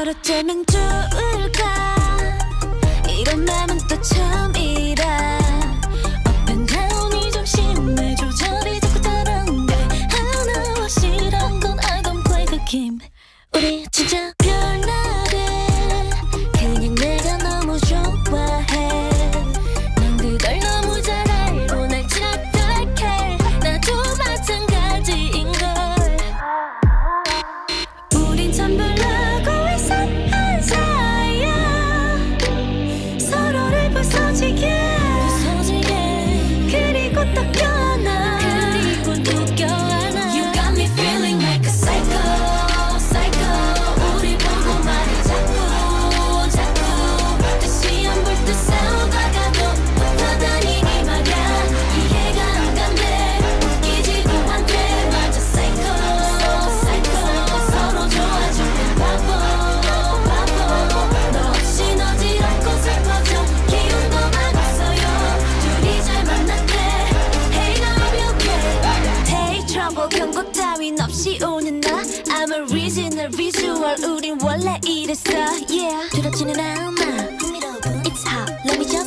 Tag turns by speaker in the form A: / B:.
A: 어쩌면 좋을까? 이런 마음은 또 처음이라. 업앤다운이 좀 심해줘 저리 자꾸 다른데 하나와 싫은 건 I don't play the game 우리 진짜 별나 I'm a reasoner, visual 우린 원래 이랬어. Yeah. 두렵지는 않아. It's hot, let me jump.